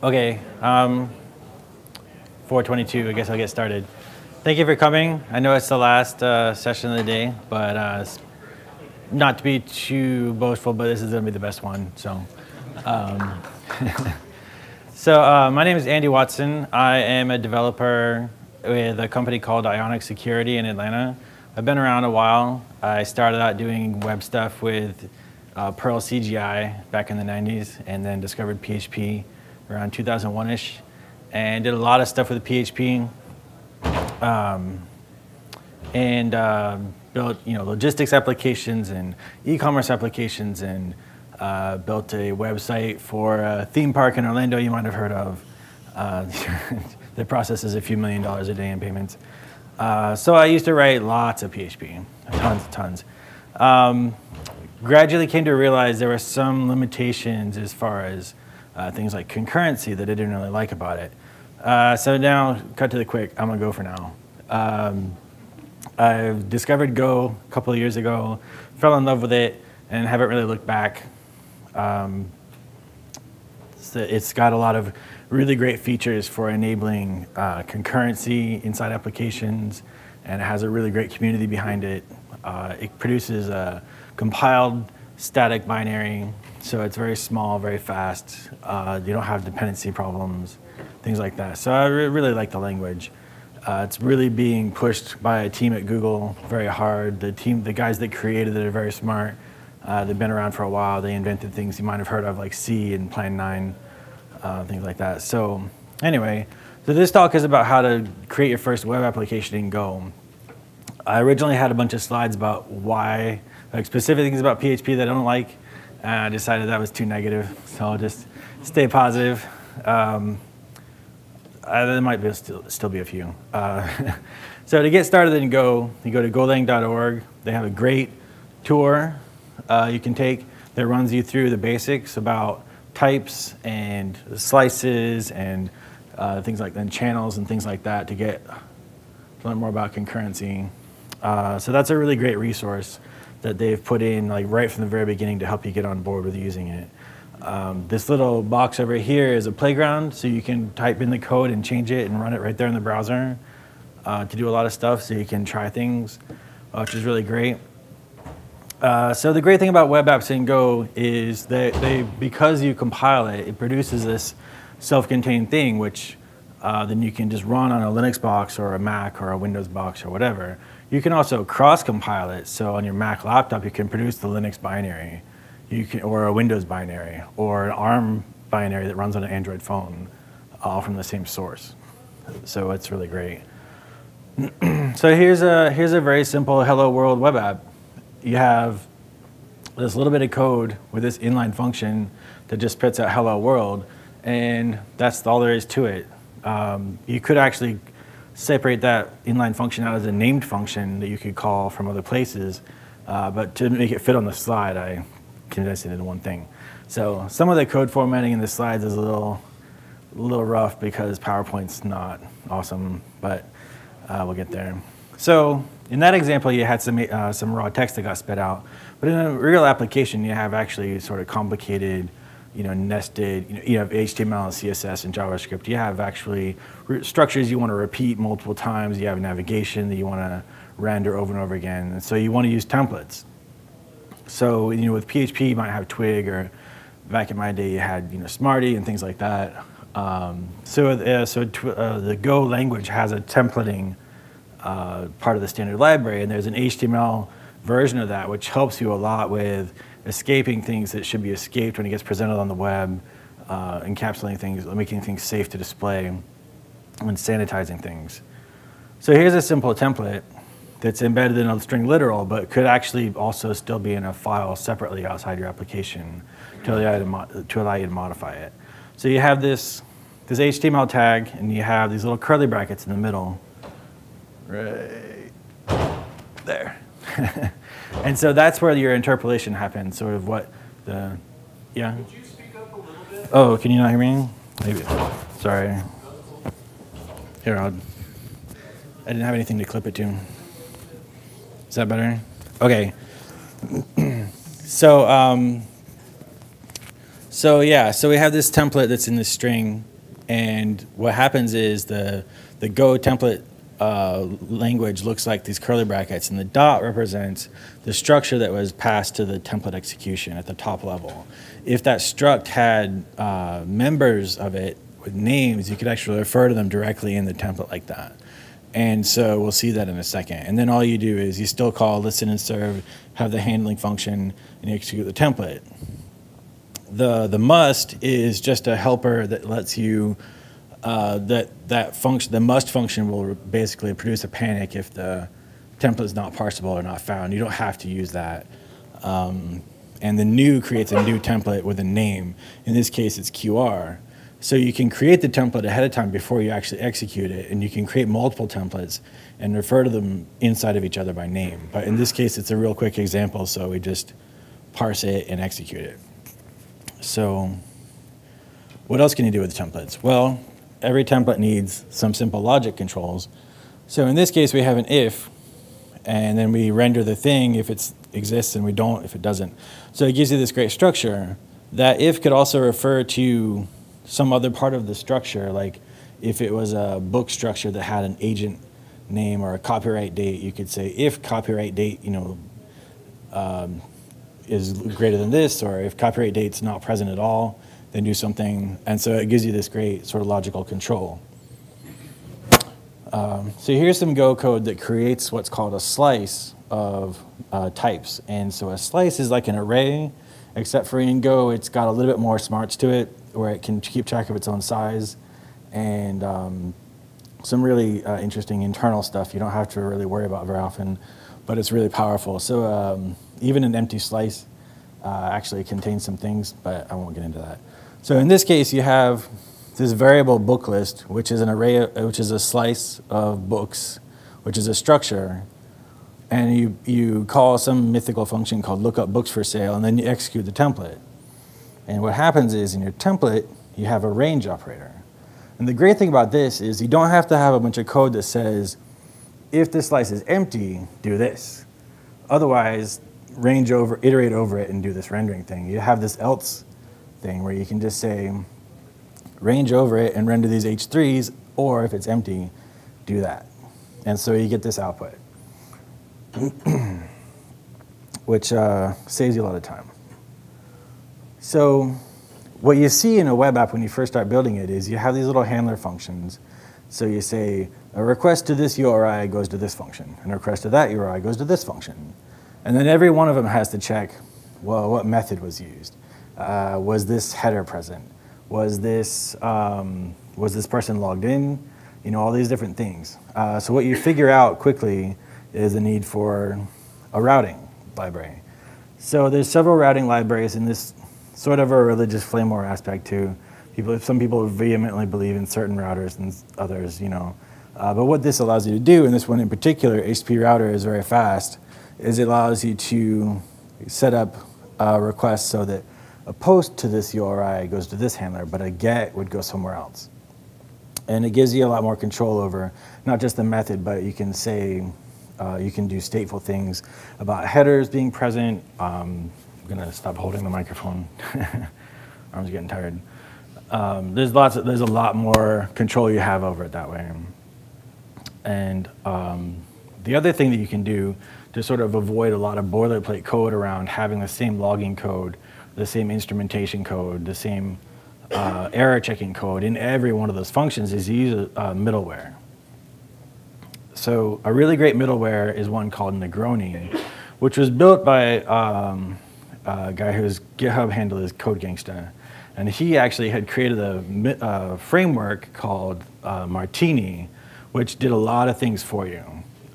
Okay, um, 422, I guess I'll get started. Thank you for coming. I know it's the last uh, session of the day, but uh, not to be too boastful, but this is going to be the best one. So, um, so uh, my name is Andy Watson. I am a developer with a company called Ionic Security in Atlanta. I've been around a while. I started out doing web stuff with uh, Perl CGI back in the 90s, and then discovered PHP around 2001ish, and did a lot of stuff with PHP. Um, and uh, built you know logistics applications and e-commerce applications and uh, built a website for a theme park in Orlando you might have heard of uh, that processes a few million dollars a day in payments. Uh, so I used to write lots of PHP, tons and tons. Um, gradually came to realize there were some limitations as far as uh, things like concurrency that I didn't really like about it. Uh, so now, cut to the quick, I'm gonna go for now. Um, I discovered Go a couple of years ago, fell in love with it, and haven't really looked back. Um, so it's got a lot of really great features for enabling uh, concurrency inside applications, and it has a really great community behind it. Uh, it produces a compiled static binary, so it's very small, very fast. Uh, you don't have dependency problems, things like that. So I re really like the language. Uh, it's really being pushed by a team at Google very hard. The team, the guys that created it are very smart. Uh, they've been around for a while. They invented things you might have heard of like C and Plan 9, uh, things like that. So anyway, so this talk is about how to create your first web application in Go. I originally had a bunch of slides about why, like specific things about PHP that I don't like. I decided that was too negative, so I'll just stay positive. Um, uh, there might be still, still be a few. Uh, so to get started in Go, you go to golang.org. They have a great tour uh, you can take that runs you through the basics about types and slices and uh, things like then channels and things like that to get to learn more about concurrency. Uh, so that's a really great resource that they've put in like right from the very beginning to help you get on board with using it. Um, this little box over here is a playground, so you can type in the code and change it and run it right there in the browser uh, to do a lot of stuff so you can try things, uh, which is really great. Uh, so the great thing about web apps in Go is that they, because you compile it, it produces this self-contained thing, which uh, then you can just run on a Linux box or a Mac or a Windows box or whatever. You can also cross-compile it, so on your Mac laptop you can produce the Linux binary you can, or a Windows binary, or an ARM binary that runs on an Android phone, all from the same source. So it's really great. so here's a, here's a very simple Hello World web app. You have this little bit of code with this inline function that just spits out Hello World, and that's all there is to it. Um, you could actually separate that inline function out as a named function that you could call from other places, uh, but to make it fit on the slide, I condensed it into one thing. So some of the code formatting in the slides is a little, a little rough because PowerPoint's not awesome, but uh, we'll get there. So in that example, you had some, uh, some raw text that got spit out, but in a real application, you have actually sort of complicated, you know, nested, you, know, you have HTML and CSS and JavaScript. You have actually structures you want to repeat multiple times. You have navigation that you want to render over and over again. And so you want to use templates. So you know, with PHP, you might have Twig, or back in my day, you had you know Smarty and things like that. Um, so uh, so uh, the Go language has a templating uh, part of the standard library, and there's an HTML version of that, which helps you a lot with escaping things that should be escaped when it gets presented on the web, uh, encapsulating things, making things safe to display, and sanitizing things. So here's a simple template that's embedded in a string literal, but could actually also still be in a file separately outside your application to allow you to, to, allow you to modify it. So you have this, this HTML tag, and you have these little curly brackets in the middle. Right there. and so that's where your interpolation happens, sort of what the, yeah? Oh, can you not hear me? Maybe. Sorry. Here, I'll, I didn't have anything to clip it to. Is that better? Okay. so, um, So yeah, so we have this template that's in the string, and what happens is the the Go template uh, language looks like these curly brackets, and the dot represents the structure that was passed to the template execution at the top level. If that struct had uh, members of it with names, you could actually refer to them directly in the template like that. And so we'll see that in a second. And then all you do is you still call listen and serve, have the handling function, and you execute the template. The, the must is just a helper that lets you uh, that that function, the must function will basically produce a panic if the template is not parsable or not found. You don't have to use that. Um, and the new creates a new template with a name. In this case, it's QR. So you can create the template ahead of time before you actually execute it, and you can create multiple templates and refer to them inside of each other by name. But in this case, it's a real quick example, so we just parse it and execute it. So what else can you do with templates? Well, every template needs some simple logic controls. So in this case, we have an if, and then we render the thing if it exists and we don't if it doesn't. So it gives you this great structure. That if could also refer to some other part of the structure, like if it was a book structure that had an agent name or a copyright date, you could say if copyright date, you know, um, is greater than this, or if copyright date's not present at all, then do something. And so it gives you this great sort of logical control. Um, so here's some Go code that creates what's called a slice of uh, types. And so a slice is like an array, except for in Go, it's got a little bit more smarts to it, where it can keep track of its own size. And um, some really uh, interesting internal stuff you don't have to really worry about very often, but it's really powerful. So um, even an empty slice uh, actually contains some things, but I won't get into that. So in this case, you have this variable book list, which is an array, of, which is a slice of books, which is a structure, and you, you call some mythical function called lookup books for sale, and then you execute the template. And what happens is in your template, you have a range operator. And the great thing about this is you don't have to have a bunch of code that says, if this slice is empty, do this. Otherwise, range over, iterate over it and do this rendering thing. You have this else thing where you can just say range over it and render these H3s, or if it's empty, do that. And so you get this output, which uh, saves you a lot of time. So what you see in a web app when you first start building it is you have these little handler functions. So you say, a request to this URI goes to this function, and a request to that URI goes to this function. And then every one of them has to check, well, what method was used? Uh, was this header present? Was this, um, was this person logged in? You know, all these different things. Uh, so what you figure out quickly is the need for a routing library. So there's several routing libraries in this sort of a religious flame war aspect too. People, some people vehemently believe in certain routers and others, you know. Uh, but what this allows you to do, and this one in particular, HTTP router is very fast, is it allows you to set up uh, requests so that a post to this URI goes to this handler, but a get would go somewhere else. And it gives you a lot more control over not just the method, but you can say, uh, you can do stateful things about headers being present. Um, I'm gonna stop holding the microphone. Arms getting tired. Um, there's lots. Of, there's a lot more control you have over it that way. And um, the other thing that you can do to sort of avoid a lot of boilerplate code around having the same logging code the same instrumentation code, the same uh, error checking code in every one of those functions is use a middleware. So a really great middleware is one called Negroni, which was built by um, a guy whose GitHub handle is CodeGangsta. And he actually had created a uh, framework called uh, Martini, which did a lot of things for you.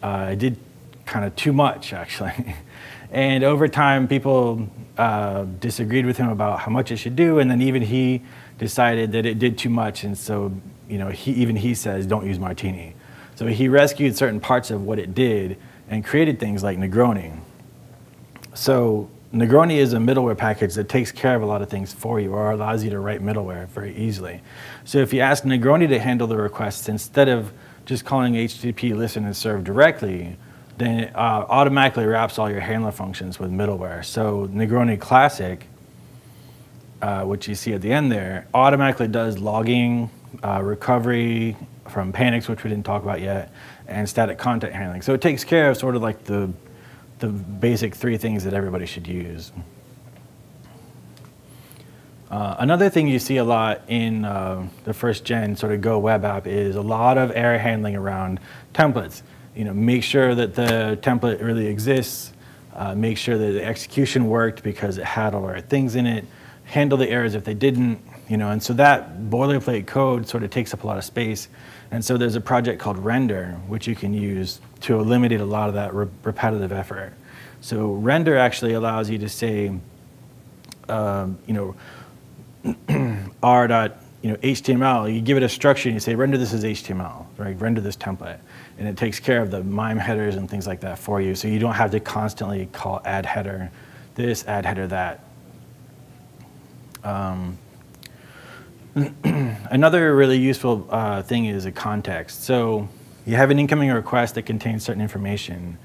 Uh, it did kind of too much, actually. and over time, people uh, disagreed with him about how much it should do, and then even he decided that it did too much, and so you know he, even he says don't use Martini. So he rescued certain parts of what it did and created things like Negroni. So Negroni is a middleware package that takes care of a lot of things for you or allows you to write middleware very easily. So if you ask Negroni to handle the requests instead of just calling HTTP listen and serve directly, then it uh, automatically wraps all your handler functions with middleware. So Negroni Classic uh, which you see at the end there, automatically does logging, uh, recovery from panics, which we didn't talk about yet, and static content handling. So it takes care of sort of like the, the basic three things that everybody should use. Uh, another thing you see a lot in uh, the first gen sort of Go web app is a lot of error handling around templates. You know, make sure that the template really exists, uh, make sure that the execution worked because it had all the right things in it, handle the errors if they didn't, you know, and so that boilerplate code sort of takes up a lot of space. And so there's a project called Render, which you can use to eliminate a lot of that re repetitive effort. So Render actually allows you to say, um, you know, r dot you know HTML. You give it a structure and you say render this as HTML, right? Render this template, and it takes care of the MIME headers and things like that for you. So you don't have to constantly call add header this, add header that. Um, another really useful uh, thing is a context. So you have an incoming request that contains certain information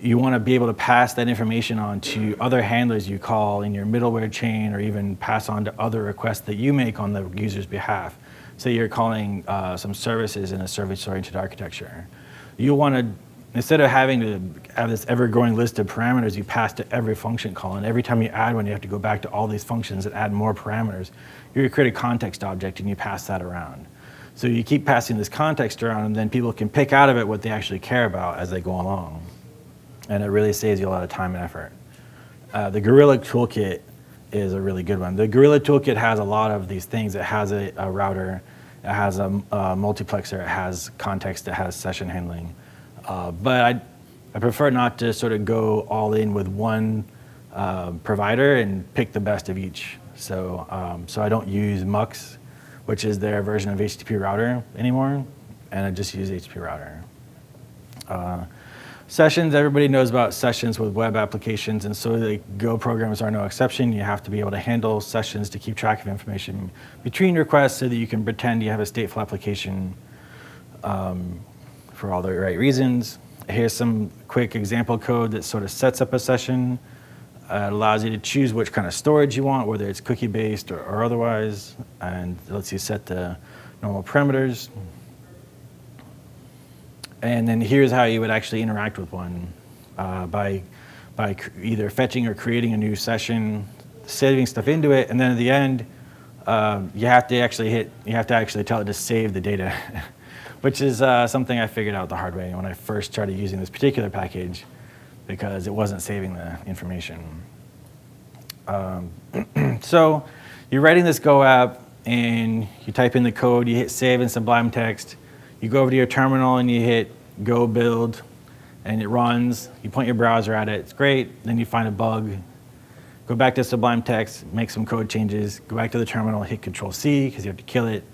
you want to be able to pass that information on to other handlers you call in your middleware chain or even pass on to other requests that you make on the user's behalf. Say you're calling uh, some services in a service-oriented architecture. You want to, instead of having to have this ever-growing list of parameters you pass to every function call, and every time you add one, you have to go back to all these functions and add more parameters, you create a context object and you pass that around. So you keep passing this context around, and then people can pick out of it what they actually care about as they go along and it really saves you a lot of time and effort. Uh, the Gorilla Toolkit is a really good one. The Gorilla Toolkit has a lot of these things. It has a, a router, it has a, a, multiplexer, it has context, it has session handling. Uh, but I, I prefer not to sort of go all in with one uh, provider and pick the best of each. So, um, so I don't use Mux, which is their version of HTTP router anymore, and I just use HTTP router. Uh, Sessions, everybody knows about sessions with web applications, and so the Go programs are no exception. You have to be able to handle sessions to keep track of information between requests so that you can pretend you have a stateful application um, for all the right reasons. Here's some quick example code that sort of sets up a session. Uh, it allows you to choose which kind of storage you want, whether it's cookie-based or, or otherwise, and lets you set the normal parameters. And then here's how you would actually interact with one uh, by, by either fetching or creating a new session, saving stuff into it, and then at the end, uh, you have to actually hit, you have to actually tell it to save the data, which is uh, something I figured out the hard way when I first started using this particular package because it wasn't saving the information. Um, so you're writing this Go app and you type in the code, you hit save in Sublime Text, you go over to your terminal and you hit go build, and it runs. You point your browser at it, it's great. Then you find a bug, go back to Sublime Text, make some code changes, go back to the terminal, hit Control C because you have to kill it,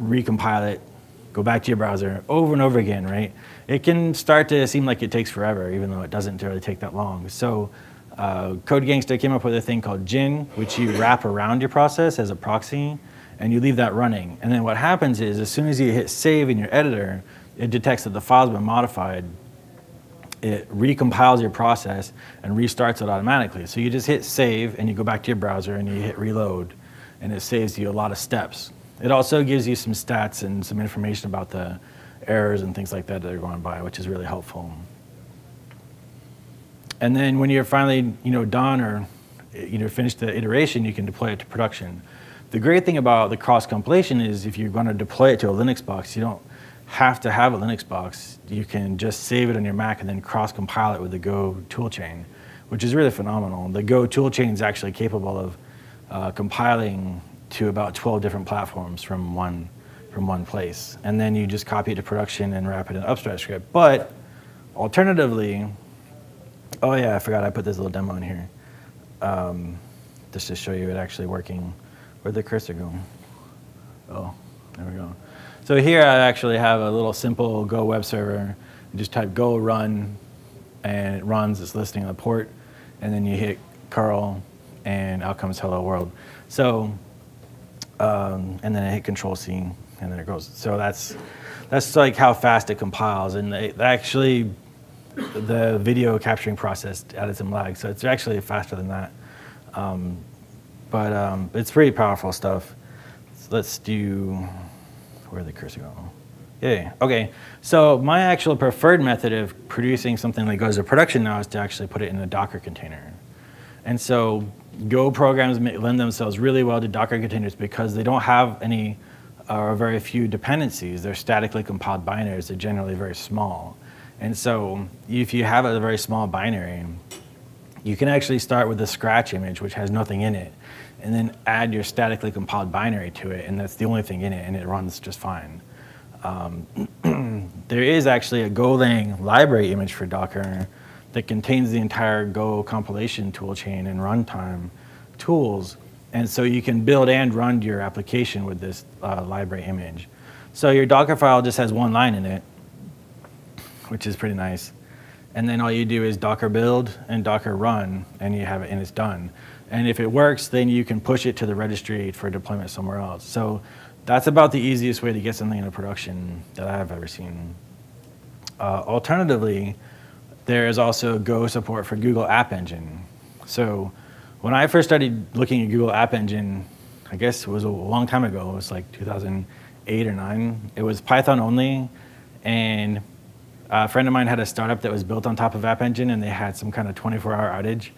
recompile it, go back to your browser over and over again, right? It can start to seem like it takes forever, even though it doesn't really take that long. So uh, CodeGangsta came up with a thing called Gin, which you wrap around your process as a proxy and you leave that running. And then what happens is, as soon as you hit save in your editor, it detects that the file's been modified. It recompiles your process and restarts it automatically. So you just hit save and you go back to your browser and you hit reload and it saves you a lot of steps. It also gives you some stats and some information about the errors and things like that that are going by, which is really helpful. And then when you're finally you know, done or you know, finished the iteration, you can deploy it to production. The great thing about the cross compilation is if you're going to deploy it to a Linux box, you don't have to have a Linux box. You can just save it on your Mac and then cross compile it with the Go toolchain, which is really phenomenal. The Go toolchain is actually capable of uh, compiling to about 12 different platforms from one from one place. And then you just copy it to production and wrap it in Upstart script. But alternatively, oh yeah, I forgot I put this little demo in here. Um, just to show you it actually working Where'd the cursor go? Oh, there we go. So here I actually have a little simple Go web server. You just type go run, and it runs. It's listing the port, and then you hit curl, and out comes hello world. So, um, and then I hit control C, and then it goes. So that's that's like how fast it compiles, and it actually the video capturing process added some lag, so it's actually faster than that. Um, but um, it's pretty powerful stuff. So let's do, where the cursor go? Yeah, okay. So my actual preferred method of producing something that goes to production now is to actually put it in a Docker container. And so Go programs lend themselves really well to Docker containers because they don't have any or very few dependencies. They're statically compiled binaries. They're generally very small. And so if you have a very small binary, you can actually start with a scratch image, which has nothing in it, and then add your statically compiled binary to it, and that's the only thing in it, and it runs just fine. Um, there is actually a Golang library image for Docker that contains the entire Go compilation toolchain and runtime tools. And so you can build and run your application with this uh, library image. So your Docker file just has one line in it, which is pretty nice. And then all you do is Docker build and Docker run, and you have it, and it's done. And if it works, then you can push it to the registry for deployment somewhere else. So that's about the easiest way to get something into production that I've ever seen. Uh, alternatively, there is also Go support for Google App Engine. So when I first started looking at Google App Engine, I guess it was a long time ago, it was like 2008 or 9, it was Python only, and a friend of mine had a startup that was built on top of App Engine, and they had some kind of 24-hour outage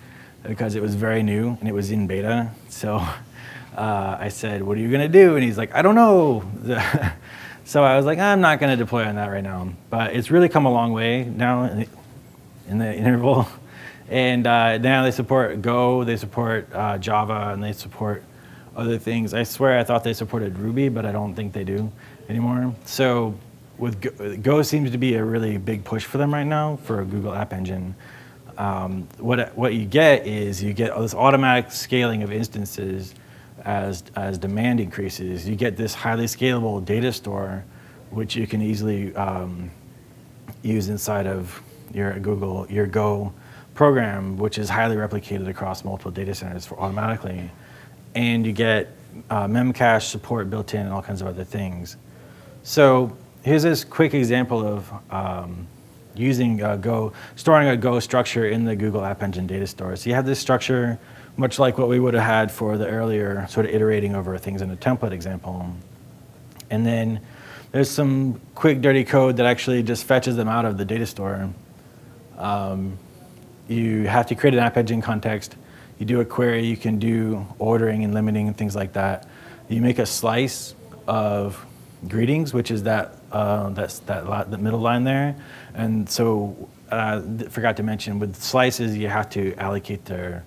because it was very new and it was in beta. So uh, I said, what are you gonna do? And he's like, I don't know. so I was like, I'm not gonna deploy on that right now. But it's really come a long way now in the interval. And uh, now they support Go, they support uh, Java, and they support other things. I swear I thought they supported Ruby, but I don't think they do anymore. So with Go, Go seems to be a really big push for them right now for Google App Engine. Um, what, what you get is you get this automatic scaling of instances as, as demand increases. You get this highly scalable data store, which you can easily um, use inside of your Google, your Go program, which is highly replicated across multiple data centers for automatically. And you get uh, memcache support built in and all kinds of other things. So here's this quick example of um, using Go, storing a Go structure in the Google App Engine data store. So you have this structure, much like what we would have had for the earlier sort of iterating over things in a template example. And then there's some quick dirty code that actually just fetches them out of the data store. Um, you have to create an app engine context. You do a query, you can do ordering and limiting and things like that. You make a slice of greetings, which is that uh, that's that the middle line there. And so, uh, forgot to mention, with slices, you have to allocate their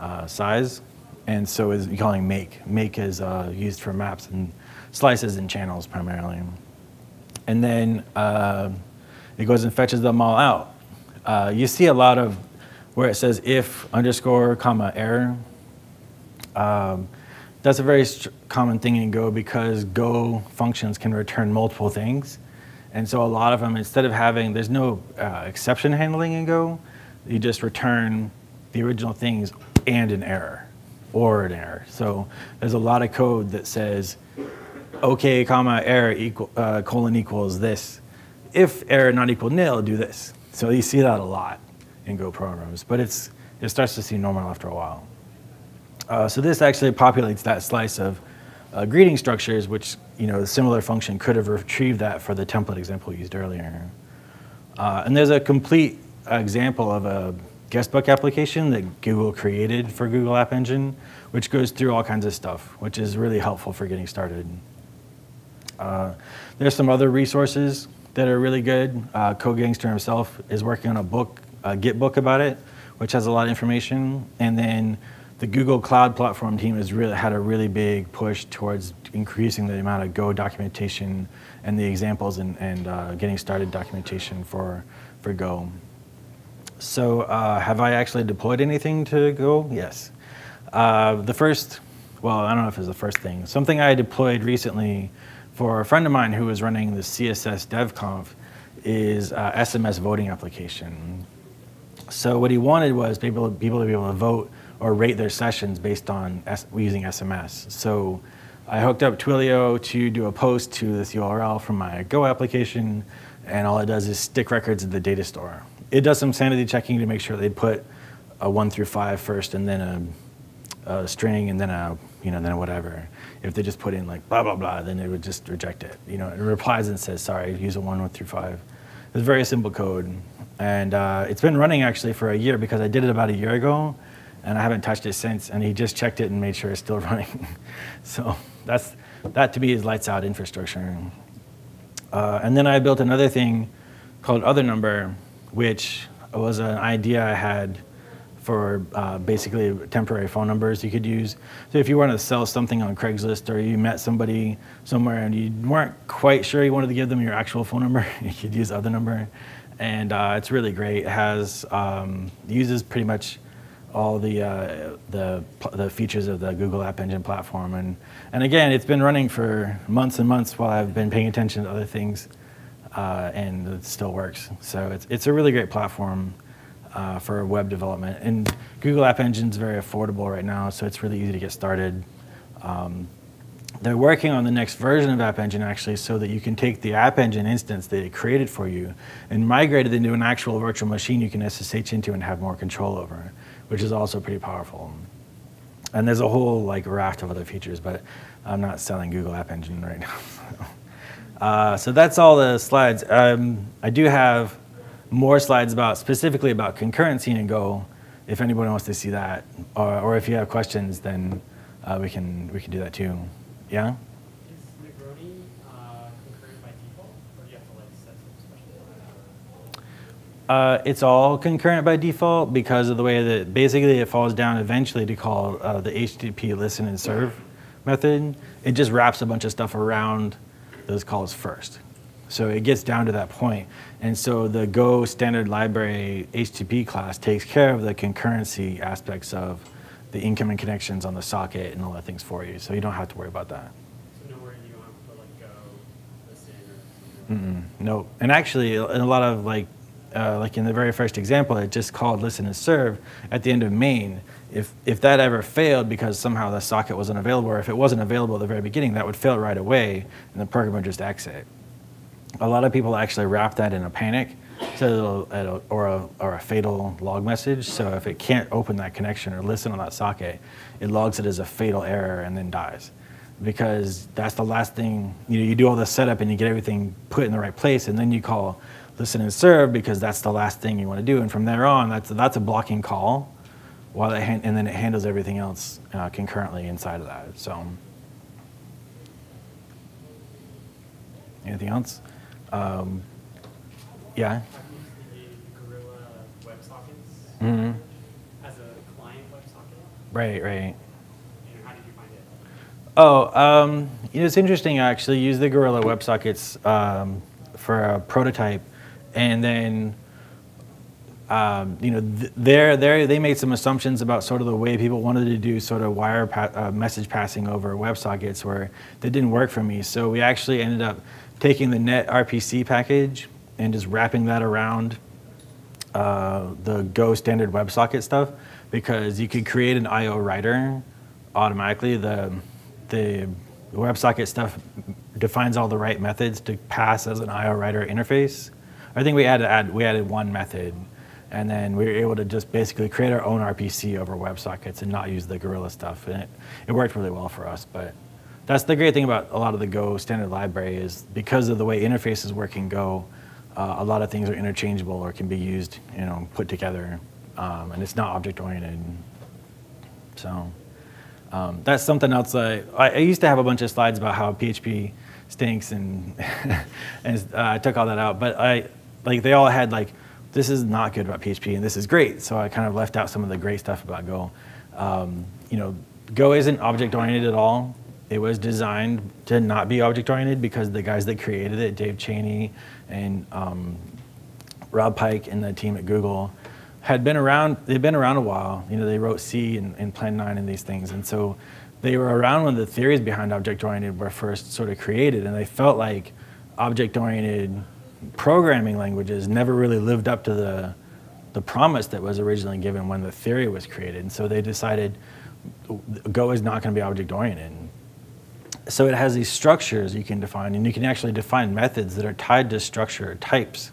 uh, size. And so is calling make. Make is uh, used for maps and slices and channels primarily. And then uh, it goes and fetches them all out uh, you see a lot of where it says if underscore comma error. Um, that's a very common thing in Go because Go functions can return multiple things. And so a lot of them, instead of having, there's no uh, exception handling in Go, you just return the original things and an error or an error. So there's a lot of code that says, okay, comma, error equal, uh, colon equals this. If error not equal nil, do this. So you see that a lot in Go programs, but it's, it starts to seem normal after a while. Uh, so this actually populates that slice of uh, greeting structures, which you know, a similar function could have retrieved that for the template example used earlier. Uh, and there's a complete example of a guestbook application that Google created for Google App Engine, which goes through all kinds of stuff, which is really helpful for getting started. Uh, there's some other resources that are really good. Uh, CodeGangsta himself is working on a book, a Git book about it, which has a lot of information. And then the Google Cloud Platform team has really had a really big push towards increasing the amount of Go documentation and the examples and, and uh, getting started documentation for, for Go. So uh, have I actually deployed anything to Go? Yes. Uh, the first, well, I don't know if it's the first thing. Something I deployed recently for a friend of mine who was running the CSS DevConf is uh, SMS voting application. So what he wanted was people, people to be able to vote or rate their sessions based on S using SMS. So I hooked up Twilio to do a post to this URL from my Go application, and all it does is stick records in the data store. It does some sanity checking to make sure they put a one through five first and then a a string and then a you know then whatever. If they just put in like blah blah blah, then it would just reject it. You know, it replies and says sorry, use a one through five. It's very simple code, and uh, it's been running actually for a year because I did it about a year ago, and I haven't touched it since. And he just checked it and made sure it's still running. so that's that to me is lights out infrastructure. Uh, and then I built another thing called Other Number, which was an idea I had for uh, basically temporary phone numbers you could use. So if you want to sell something on Craigslist or you met somebody somewhere and you weren't quite sure you wanted to give them your actual phone number, you could use other number. And uh, it's really great. It has um, uses pretty much all the, uh, the, the features of the Google App Engine platform. And, and again, it's been running for months and months while I've been paying attention to other things, uh, and it still works. So it's, it's a really great platform uh, for web development. And Google App Engine is very affordable right now, so it's really easy to get started. Um, they're working on the next version of App Engine actually so that you can take the App Engine instance that it created for you and migrate it into an actual virtual machine you can SSH into and have more control over, which is also pretty powerful. And there's a whole like raft of other features, but I'm not selling Google App Engine right now. uh, so that's all the slides. Um, I do have more slides about specifically about concurrency in Go, if anybody wants to see that, or, or if you have questions, then uh, we can we can do that too. Yeah. Is Negroni uh, concurrent by default, or do you have to like set some special? Uh, it's all concurrent by default because of the way that basically it falls down eventually to call uh, the HTTP listen and serve method. It just wraps a bunch of stuff around those calls first. So it gets down to that point. And so the Go standard library HTTP class takes care of the concurrency aspects of the incoming connections on the socket and all that things for you. So you don't have to worry about that. So nowhere you don't have to put like Go listen or. Mm-mm, no. And actually, in a lot of like, uh, like in the very first example, it just called listen and serve at the end of main. If, if that ever failed because somehow the socket wasn't available, or if it wasn't available at the very beginning, that would fail right away, and the program would just exit a lot of people actually wrap that in a panic so or, a, or a fatal log message. So if it can't open that connection or listen on that socket, it logs it as a fatal error and then dies. Because that's the last thing, you know, you do all the setup and you get everything put in the right place and then you call listen and serve because that's the last thing you want to do. And from there on, that's, that's a blocking call while it and then it handles everything else uh, concurrently inside of that. So anything else? Um, yeah. I've used the Gorilla WebSockets hmm as a client WebSocket. Right, right. And how did you find it? Oh, um, you know, it's interesting. I actually used the Gorilla WebSockets um, for a prototype, and then um, you know, th- there, there, they made some assumptions about sort of the way people wanted to do sort of wire pa- uh, message passing over WebSockets, where that didn't work for me. So we actually ended up taking the net RPC package and just wrapping that around uh, the Go standard WebSocket stuff because you could create an I/O writer automatically. The the WebSocket stuff defines all the right methods to pass as an I/O writer interface. I think we added add, we added one method, and then we were able to just basically create our own RPC over WebSockets and not use the Gorilla stuff, and it, it worked really well for us. But that's the great thing about a lot of the Go standard library is because of the way interfaces work in Go, uh, a lot of things are interchangeable or can be used, you know, put together, um, and it's not object oriented. So um, that's something else. I, I used to have a bunch of slides about how PHP stinks, and and uh, I took all that out. But I like they all had like this is not good about PHP, and this is great. So I kind of left out some of the great stuff about Go. Um, you know, Go isn't object oriented at all. It was designed to not be object oriented because the guys that created it, Dave Cheney and um, Rob Pike and the team at Google, had been around. They'd been around a while. You know, they wrote C and, and Plan 9 and these things, and so they were around when the theories behind object oriented were first sort of created, and they felt like object oriented programming languages never really lived up to the the promise that was originally given when the theory was created. And so they decided Go is not going to be object oriented so it has these structures you can define, and you can actually define methods that are tied to structure types,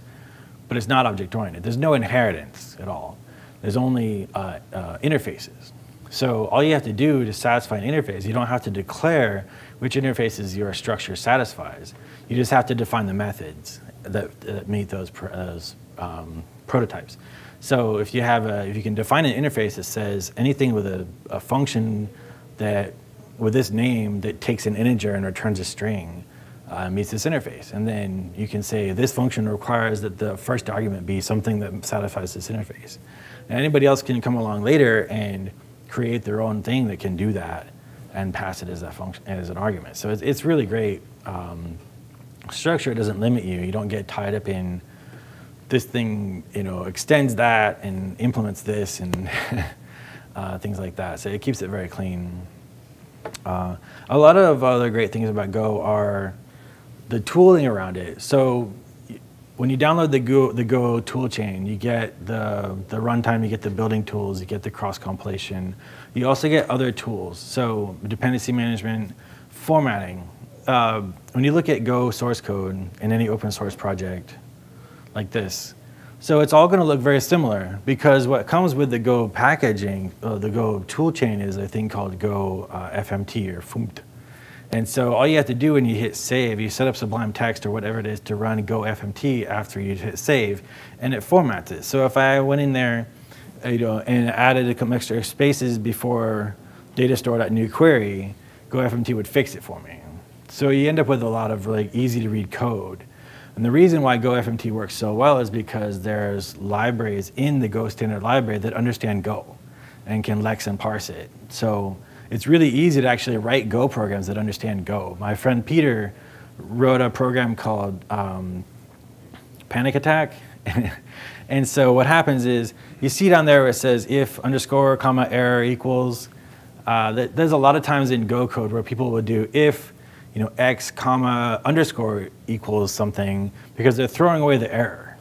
but it's not object oriented. There's no inheritance at all. There's only uh, uh, interfaces. So all you have to do to satisfy an interface, you don't have to declare which interfaces your structure satisfies. You just have to define the methods that, that meet those, those um, prototypes. So if you have a, if you can define an interface that says anything with a, a function that with this name that takes an integer and returns a string uh, meets this interface. And then you can say this function requires that the first argument be something that satisfies this interface. And anybody else can come along later and create their own thing that can do that and pass it as a function as an argument. So it's, it's really great. Um, structure it doesn't limit you. You don't get tied up in this thing, you know, extends that and implements this and uh, things like that. So it keeps it very clean. Uh, a lot of other great things about Go are the tooling around it. So when you download the Go, the Go toolchain, you get the, the runtime, you get the building tools, you get the cross compilation. You also get other tools. So dependency management, formatting. Uh, when you look at Go source code in any open source project like this, so it's all going to look very similar because what comes with the Go packaging, uh, the Go toolchain is a thing called Go uh, FMT or FUMT. And so all you have to do when you hit save, you set up Sublime Text or whatever it is to run Go FMT after you hit save, and it formats it. So if I went in there, you know, and added a couple extra spaces before data store.new query, Go FMT would fix it for me. So you end up with a lot of like easy to read code. And the reason why GoFMT works so well is because there's libraries in the Go standard library that understand Go and can lex and parse it. So it's really easy to actually write Go programs that understand Go. My friend Peter wrote a program called um, Panic Attack. and so what happens is you see down there where it says if underscore comma error equals. Uh, there's a lot of times in Go code where people will do if you know, x comma underscore equals something because they're throwing away the error.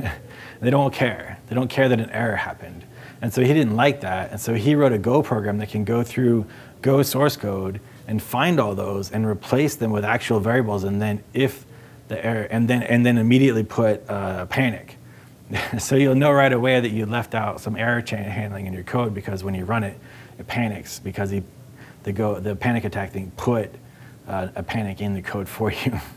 they don't care. They don't care that an error happened. And so he didn't like that. And so he wrote a Go program that can go through Go source code and find all those and replace them with actual variables. And then if the error, and then, and then immediately put uh, panic. so you'll know right away that you left out some error chain handling in your code because when you run it, it panics because he, the, Go, the panic attack thing put uh, a panic in the code for you.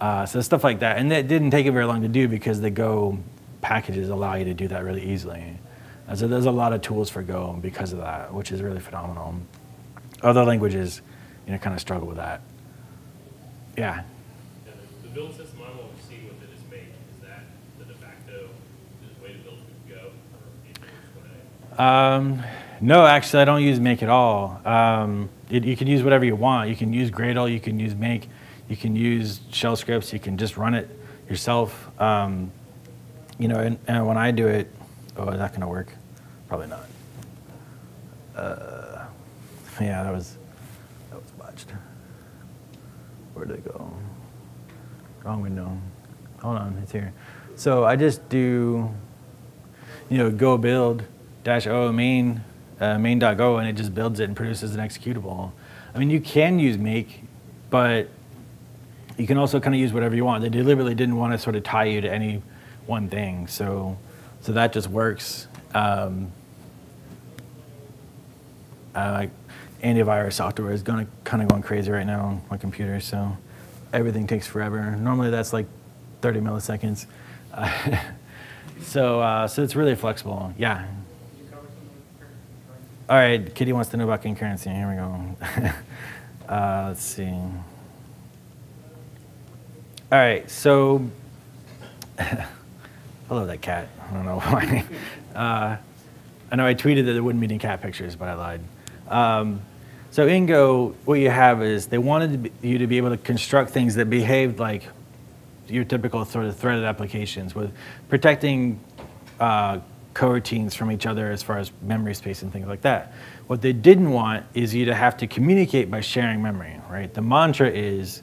Uh, so stuff like that. And that didn't take it very long to do because the Go packages allow you to do that really easily. Uh, so there's a lot of tools for Go because of that, which is really phenomenal. Other languages, you know, kind of struggle with that. Yeah. yeah the, the, build system I'm overseeing with it is Make. Is that the de facto way to build with Go? Um, no, actually, I don't use Make at all. Um, it, you can use whatever you want. You can use Gradle, you can use Make, you can use shell scripts, you can just run it yourself. Um, you know, and, and, when I do it, oh, is that going to work? Probably not. Uh, yeah, that was that was botched. Where'd it go? Wrong window. Hold on, it's here. So I just do, you know, go build dash o main uh, main.go and it just builds it and produces an executable. I mean, you can use make, but you can also kind of use whatever you want. They deliberately didn't want to sort of tie you to any one thing, so so that just works. Um, uh, antivirus software is going kind of going crazy right now on my computer, so everything takes forever. Normally that's like 30 milliseconds. Uh, so uh, so it's really flexible. Yeah. All right, Kitty wants to know about concurrency. Here we go. uh, let's see. All right, so I love that cat. I don't know why. Uh, I know I tweeted that there wouldn't be any cat pictures, but I lied. Um, so in Go, what you have is they wanted you to be able to construct things that behaved like your typical sort of threaded applications with protecting uh, coroutines from each other as far as memory space and things like that. What they didn't want is you to have to communicate by sharing memory, right? The mantra is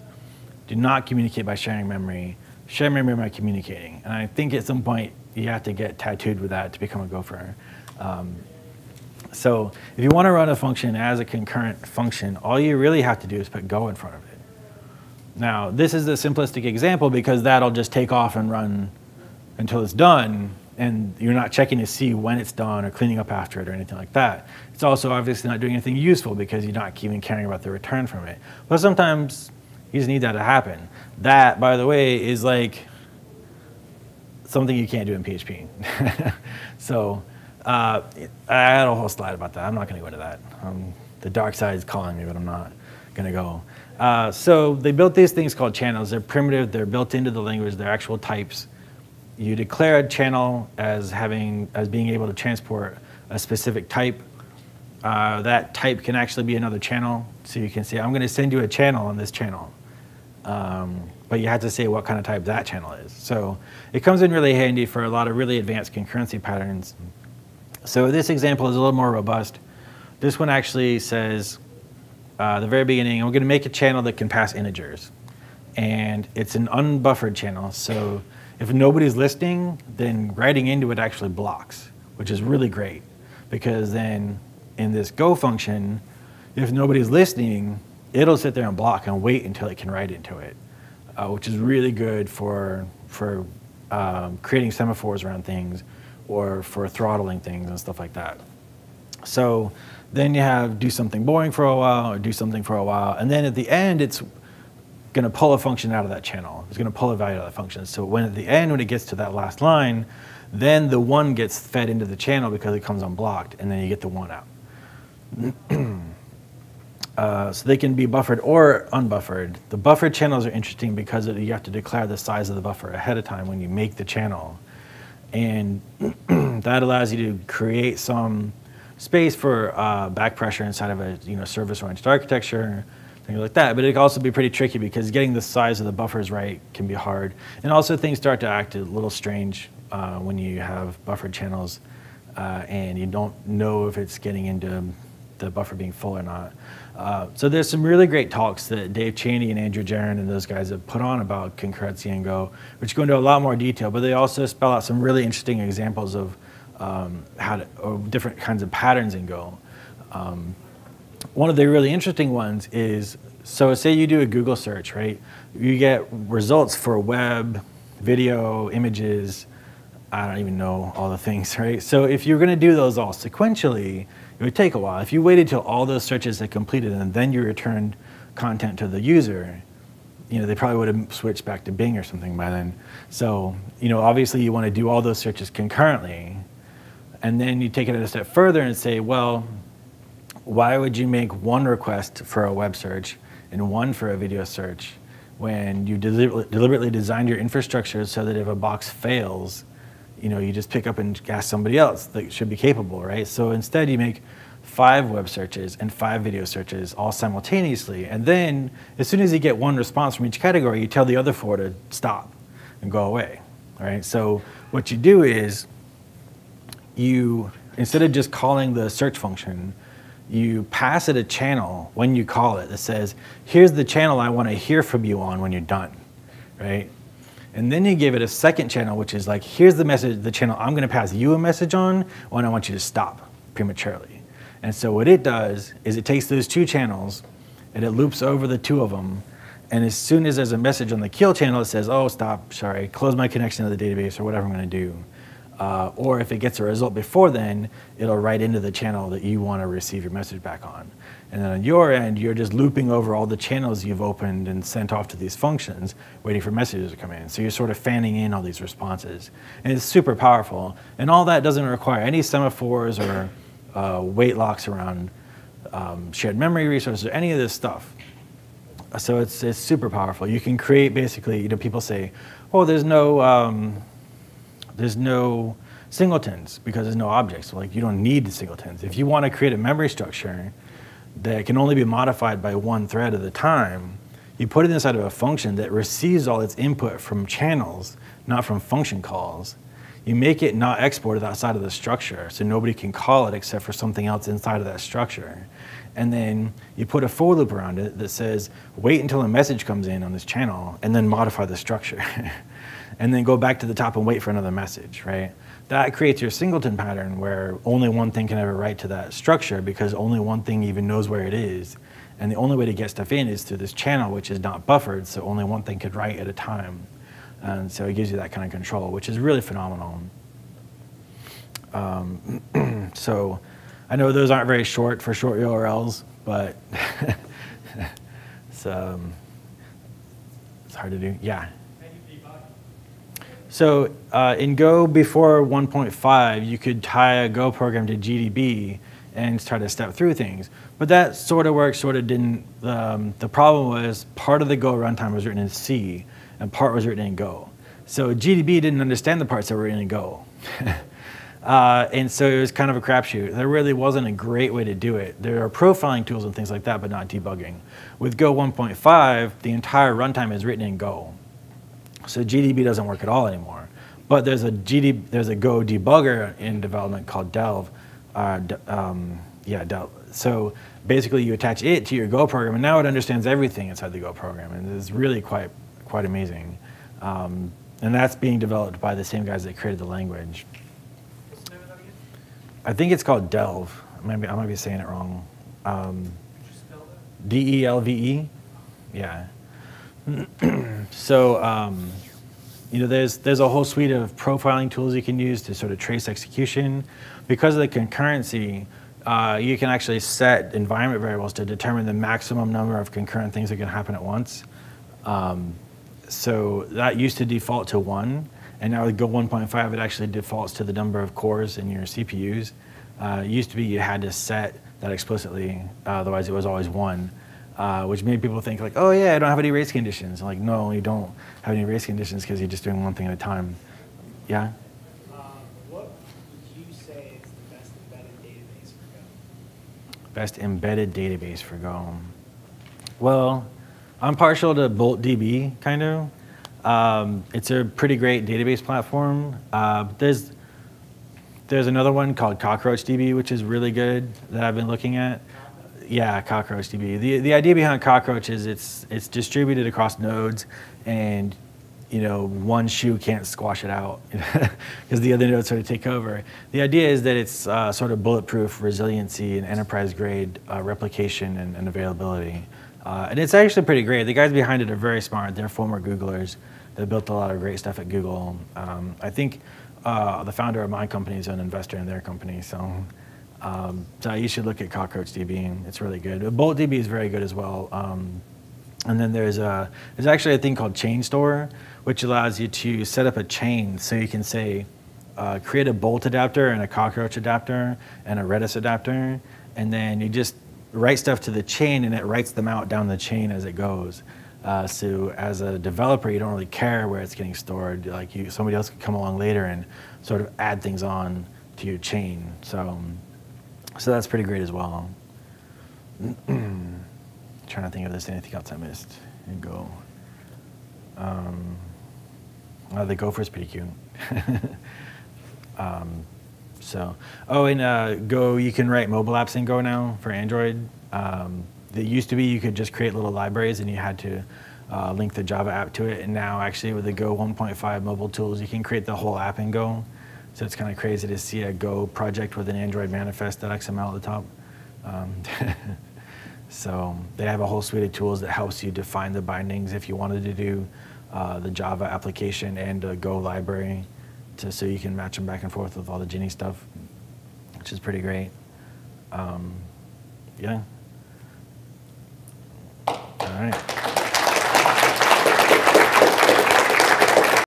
do not communicate by sharing memory, share memory by communicating. And I think at some point you have to get tattooed with that to become a gopher. Um, so if you want to run a function as a concurrent function, all you really have to do is put go in front of it. Now, this is the simplistic example because that'll just take off and run until it's done and you're not checking to see when it's done or cleaning up after it or anything like that. It's also obviously not doing anything useful because you're not even caring about the return from it. But sometimes you just need that to happen. That, by the way, is like something you can't do in PHP. so uh, I had a whole slide about that. I'm not going to go into that. Um, the dark side is calling me, but I'm not going to go. Uh, so they built these things called channels. They're primitive. They're built into the language. They're actual types you declare a channel as having as being able to transport a specific type. Uh, that type can actually be another channel. So you can say, I'm going to send you a channel on this channel. Um, but you have to say what kind of type that channel is. So it comes in really handy for a lot of really advanced concurrency patterns. So this example is a little more robust. This one actually says, uh, the very beginning, I'm going to make a channel that can pass integers. And it's an unbuffered channel. So if nobody's listening, then writing into it actually blocks, which is really great because then in this go function, if nobody's listening, it'll sit there and block and wait until it can write into it, uh, which is really good for, for um, creating semaphores around things or for throttling things and stuff like that. So then you have do something boring for a while or do something for a while. And then at the end, it's going to pull a function out of that channel. It's going to pull a value out of that function. So when at the end, when it gets to that last line, then the one gets fed into the channel because it comes unblocked, and then you get the one out. uh, so they can be buffered or unbuffered. The buffered channels are interesting because you have to declare the size of the buffer ahead of time when you make the channel. And that allows you to create some space for uh, back pressure inside of a you know, service-oriented architecture, things like that. But it can also be pretty tricky because getting the size of the buffers right can be hard. And also things start to act a little strange uh, when you have buffered channels uh, and you don't know if it's getting into the buffer being full or not. Uh, so there's some really great talks that Dave Cheney and Andrew Gerrand and those guys have put on about concurrency and Go, which go into a lot more detail, but they also spell out some really interesting examples of um, how to, different kinds of patterns in Go. Um, one of the really interesting ones is, so say you do a Google search, right? You get results for web, video, images, I don't even know all the things, right? So if you're gonna do those all sequentially, it would take a while. If you waited till all those searches had completed and then you returned content to the user, you know, they probably would have switched back to Bing or something by then. So, you know, obviously you want to do all those searches concurrently. And then you take it a step further and say, well, why would you make one request for a web search and one for a video search when you deliberately, deliberately designed your infrastructure so that if a box fails, you know, you just pick up and ask somebody else that should be capable, right? So instead you make five web searches and five video searches all simultaneously. And then as soon as you get one response from each category, you tell the other four to stop and go away, right? So what you do is you, instead of just calling the search function, you pass it a channel when you call it that says, here's the channel I want to hear from you on when you're done, right? And then you give it a second channel, which is like, here's the message, the channel I'm going to pass you a message on when I want you to stop prematurely. And so what it does is it takes those two channels and it loops over the two of them. And as soon as there's a message on the kill channel, it says, oh, stop, sorry, close my connection to the database or whatever I'm going to do. Uh, or if it gets a result before then, it'll write into the channel that you want to receive your message back on. And then on your end, you're just looping over all the channels you've opened and sent off to these functions, waiting for messages to come in. So you're sort of fanning in all these responses. And it's super powerful. And all that doesn't require any semaphores or uh, wait locks around um, shared memory resources or any of this stuff. So it's, it's super powerful. You can create basically, you know, people say, oh, there's no, um, there's no singletons because there's no objects. So like you don't need the singletons. If you want to create a memory structure that can only be modified by one thread at a time, you put it inside of a function that receives all its input from channels, not from function calls. You make it not exported outside of the structure, so nobody can call it except for something else inside of that structure. And then you put a for loop around it that says, wait until a message comes in on this channel, and then modify the structure. and then go back to the top and wait for another message, right? That creates your singleton pattern where only one thing can ever write to that structure because only one thing even knows where it is. And the only way to get stuff in is through this channel, which is not buffered, so only one thing could write at a time. And so it gives you that kind of control, which is really phenomenal. Um, so I know those aren't very short for short URLs, but it's, um, it's hard to do. Yeah. How do you debug? So uh, in Go before 1.5, you could tie a Go program to GDB and try to step through things. But that sort of worked, sort of didn't. Um, the problem was part of the Go runtime was written in C and part was written in Go. So GDB didn't understand the parts that were in Go. uh, and so it was kind of a crapshoot. There really wasn't a great way to do it. There are profiling tools and things like that, but not debugging. With Go 1.5, the entire runtime is written in Go. So GDB doesn't work at all anymore. But there's a GD, there's a Go debugger in development called Delve. Uh, um, yeah, Delve. So basically, you attach it to your Go program, and now it understands everything inside the Go program, and it's really quite quite amazing. Um, and that's being developed by the same guys that created the language. I think it's called Delve. Maybe I might be saying it wrong. Um? D E L V E. Yeah. So um, you know, there's there's a whole suite of profiling tools you can use to sort of trace execution. Because of the concurrency, uh, you can actually set environment variables to determine the maximum number of concurrent things that can happen at once. Um, so that used to default to one, and now with Go 1.5, it actually defaults to the number of cores in your CPUs. Uh, it used to be you had to set that explicitly, uh, otherwise it was always one, uh, which made people think like, oh yeah, I don't have any race conditions. like, no, you don't have any race conditions because you're just doing one thing at a time. Yeah. Uh, what would you say is the best embedded database for Go? Best embedded database for Go. Well, I'm partial to BoltDB, kind of. Um, it's a pretty great database platform. Uh, there's there's another one called CockroachDB, which is really good that I've been looking at. Yeah, CockroachDB. The the idea behind Cockroach is it's it's distributed across nodes, and you know one shoe can't squash it out because the other nodes sort of take over. The idea is that it's uh, sort of bulletproof resiliency and enterprise grade uh, replication and, and availability. Uh, and it's actually pretty great. The guys behind it are very smart. They're former Googlers. They built a lot of great stuff at Google. Um, I think uh, the founder of my company is an investor in their company. So, um, so you should look at CockroachDB. It's really good. Bolt DB is very good as well. Um, and then there's a there's actually a thing called Chain Store, which allows you to set up a chain. So you can say, uh, create a Bolt adapter and a Cockroach adapter and a Redis adapter, and then you just write stuff to the chain, and it writes them out down the chain as it goes. Uh, so as a developer, you don't really care where it's getting stored. Like you, somebody else could come along later and sort of add things on to your chain. So, um, so that's pretty great as well. trying to think if there's anything else I missed in Go. Um, uh, the Gopher is pretty cute. um, so, oh, in uh, Go, you can write mobile apps in Go now for Android. Um, it used to be you could just create little libraries and you had to uh, link the Java app to it. And now, actually, with the Go 1.5 mobile tools, you can create the whole app in Go. So it's kind of crazy to see a Go project with an Android manifest.xml at the top. Um, so they have a whole suite of tools that helps you define the bindings if you wanted to do uh, the Java application and a Go library, to, so you can match them back and forth with all the JNI stuff, which is pretty great. Um, yeah. All right.